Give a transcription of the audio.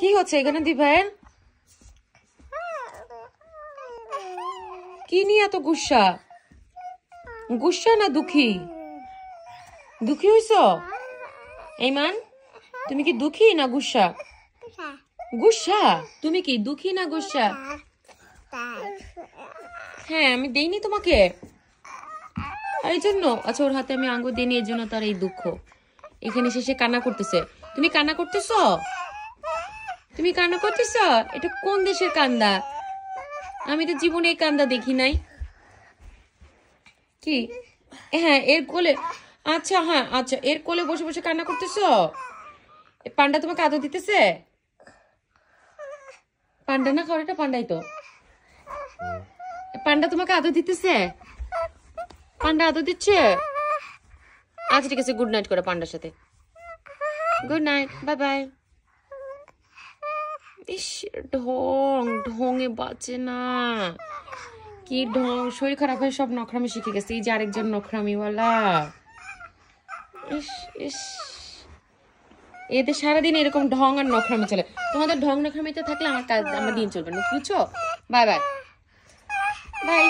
কি হচ্ছে এখানে দি ভাইয়ের কি নিয়ে এত গুসা? গুসা না দুঃখী? দুঃখী হইছ? এইমান, তুমি কি দুঃখী না গুসা? গুসা? তুমি কি দুঃখী না গুসা? হ্যাঁ আমি দেইনি তোমাকে। এই জন্য আচ্ছা ওর হাতে আমি আঙ্গুর দিইনি এর জন্য তার এই দুঃখ। এখানে শেষে কান্না করতেছে। তুমি কান্না করতেছ? তুমি কান্না করতেছ? এটা কোন দেশের কান্দা? আমি তো জীবনে এই কান্দা দেখি নাই। কি? হ্যাঁ এর কোলে আচ্ছা হ্যাঁ আচ্ছা এর কোলে বসে বসে কান্না করতেছ? পান্ডা তোমাকে আদর দিতেছে? পান্ডা না খাওয়াটা পান্ডাই তো। পান্ডা তোমাকে আদর দিতেছে? পান্ডা আদর দিচ্ছে? আচ্ছা ঠিক আছে গুড নাইট করে পান্ডার সাথে। গুড নাইট বাই বাই ইস, ঢং, ঢঙে বাঁচে না। কি ঢং? শরীর খারাপ হয়ে সব নখরামি শিখে গেছে। এই যে আরেকজন নখরামিওয়ালা। ইস ইস। এদের সারাদিন এরকম ঢং আর নখরামি চলে। তোমাদের ঢং নখরামিতে থাকলে আমার কাজ, আমার দিন চলবে না, বুঝছ? Bye bye. বাই।